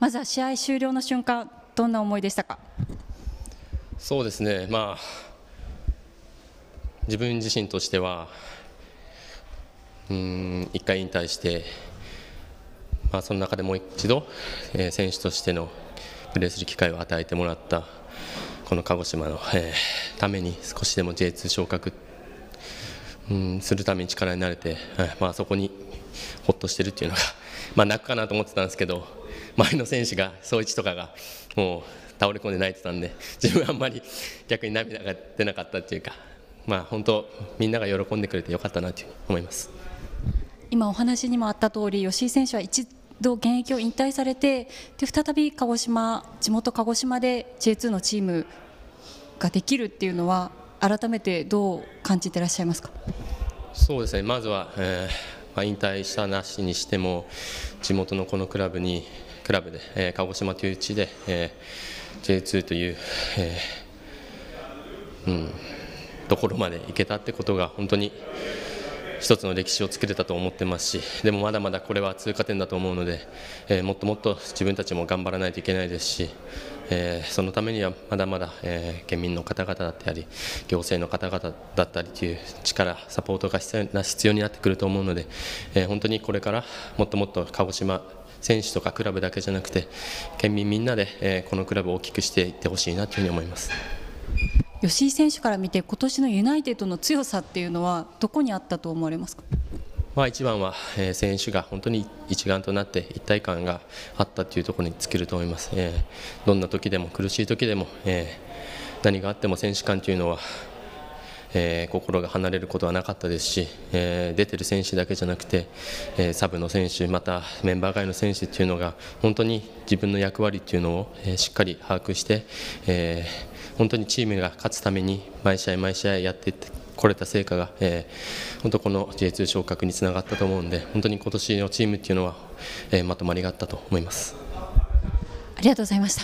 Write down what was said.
まずは試合終了の瞬間どんな思いでしたか？そうですね、まあ、自分自身としてはうん1回引退して、まあ、その中でもう一度、えー、選手としてのプレーする機会を与えてもらったこの鹿児島の、えー、ために少しでも J2 昇格うんするために力になれて、まあ、そこにほっとしてるっていうのが、まあ、泣くかなと思ってたんですけど前の選手が総一とかがもう倒れ込んで泣いてたんで 自分はあんまり逆に涙が出なかったっていうか、まあ、本当みんなが喜んでくれてよかったなという思います。今お話にもあった通り吉井選手は一度現役を引退されてで再び鹿児島地元鹿児島で J2 のチームができるっていうのは改めてどう感じていらっしゃいますか？そうですね。まずは、えーまあ、引退したなしにしても地元のこのクラブにクラブで、えー、鹿児島という地で、えー、J2 という、えーうん、ところまで行けたってことが本当に一つの歴史を作れたと思ってますしでもまだまだこれは通過点だと思うので、えー、もっともっと自分たちも頑張らないといけないですし、えー、そのためにはまだまだ、えー、県民の方々だったり行政の方々だったりという力サポートが必要になってくると思うので、え、本当にこれからもっともっと鹿児島選手とかクラブだけじゃなくて県民みんなで、えー、このクラブを大きくしていってほしいなというふうに思います。吉井選手から見て今年のユナイテッドの強さっていうのはどこにあったと思われますか？まあ、一番は、えー、選手が本当に一丸となって一体感があったというところに尽きると思います、えー、どんな時でも苦しい時でも、えー、何があっても選手間というのは、えー、心が離れることはなかったですし、えー、出てる選手だけじゃなくて、えー、サブの選手またメンバー外の選手というのが本当に自分の役割というのを、えー、しっかり把握して、えー、本当にチームが勝つために毎試合毎試合やっていってこれた成果が、えー、本当この J2 昇格につながったと思うので本当に今年のチームっていうのは、えー、まとまりがあったと思います。ありがとうございました